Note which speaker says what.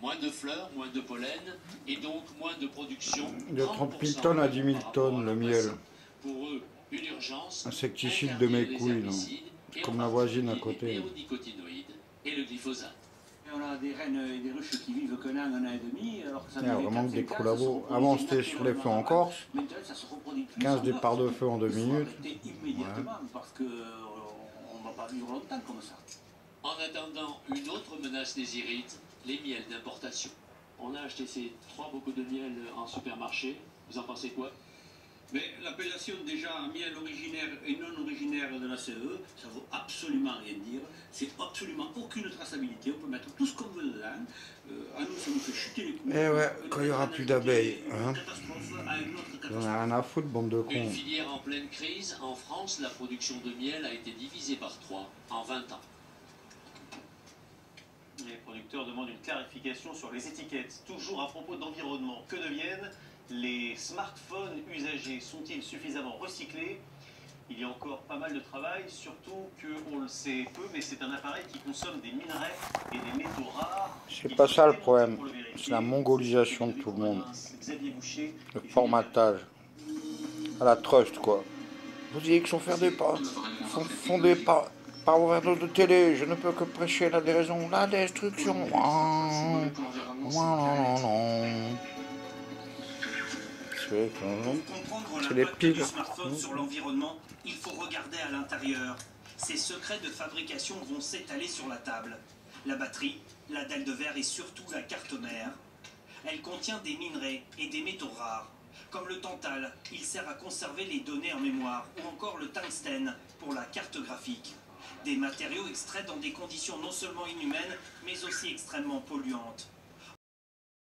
Speaker 1: Moins de fleurs, moins de pollen, et donc moins de production.
Speaker 2: De 30 000 tonnes à 10 000 tonnes, le miel.
Speaker 1: Pour eux, une urgence.
Speaker 2: Insecticide de mes couilles, non. Comme la voisine à côté.
Speaker 1: Et le glyphosate.
Speaker 3: Et on a des rennes et des ruches qui vivent que un an, un an et demi, alors que ça
Speaker 2: Il y a
Speaker 3: met
Speaker 2: vraiment
Speaker 3: 4-5
Speaker 2: des collabos. Avant, c'était sur les feux en. Corse.
Speaker 3: Maintenant, ça se reproduit plus
Speaker 2: 15
Speaker 3: en
Speaker 2: départs de feu en deux
Speaker 3: Il faut
Speaker 2: minutes.
Speaker 3: arrêter immédiatement parce que euh, on ne va pas vivre longtemps comme ça.
Speaker 1: En attendant, une autre menace les irrite, les miels d'importation. On a acheté ces trois bocaux de miel en supermarché. Vous en pensez quoi?
Speaker 3: Mais l'appellation déjà miel originaire et non originaire de la CE, ça vaut absolument rien dire. C'est absolument aucune traçabilité. On peut mettre tout ce qu'on veut dedans. Euh, à nous, ça nous fait chuter les couilles.
Speaker 2: Eh ouais, quand il y aura plus d'abeilles,
Speaker 3: Une
Speaker 2: hein.
Speaker 3: catastrophe à une autre
Speaker 2: J'en ai
Speaker 3: catastrophe.
Speaker 2: rien à foutre, bande de
Speaker 1: Une
Speaker 2: cons.
Speaker 1: filière en pleine crise, en France, la production de miel a été divisée par trois en 20 ans.
Speaker 4: Producteurs demandent une clarification sur les étiquettes. Toujours à propos d'environnement, que deviennent les smartphones usagés? Sont-ils suffisamment recyclés? Il y a encore pas mal de travail, surtout qu'on le sait peu, mais c'est un appareil qui consomme des minerais et des métaux rares.
Speaker 2: C'est pas ça le problème. C'est la mongolisation de tout le monde.
Speaker 4: Xavier Boucher,
Speaker 2: Le formatage. À la trust, quoi. Vous dites qu'ils sont fondés par, sont fondés par, par de télé. Je ne peux que prêcher la déraison, la destruction. Ah, non, non, non. C'est
Speaker 3: Pour comprendre
Speaker 2: C'est les
Speaker 3: l'impact
Speaker 2: piles.
Speaker 3: du smartphone sur l'environnement, il faut regarder à l'intérieur. Ses secrets de fabrication vont s'étaler sur la table. La batterie, la dalle de verre et surtout la carte mère. Elle contient des minerais et des métaux rares. Comme le tantal, il sert à conserver les données en mémoire, ou encore le tungstène pour la carte graphique. Matériaux extraits dans des conditions non seulement inhumaines, mais aussi extrêmement polluantes.